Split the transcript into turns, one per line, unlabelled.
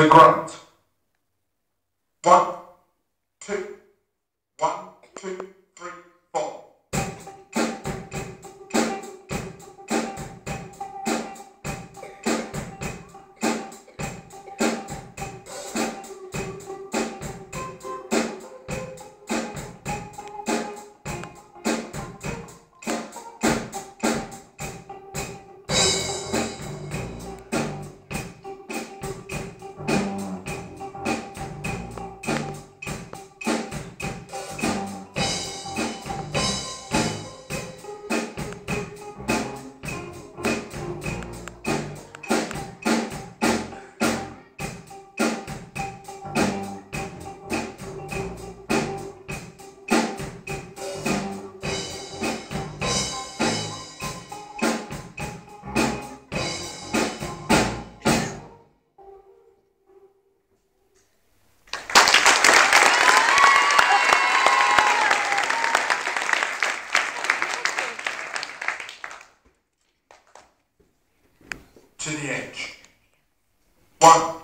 The grunt. One, two, one, two, To the edge. One,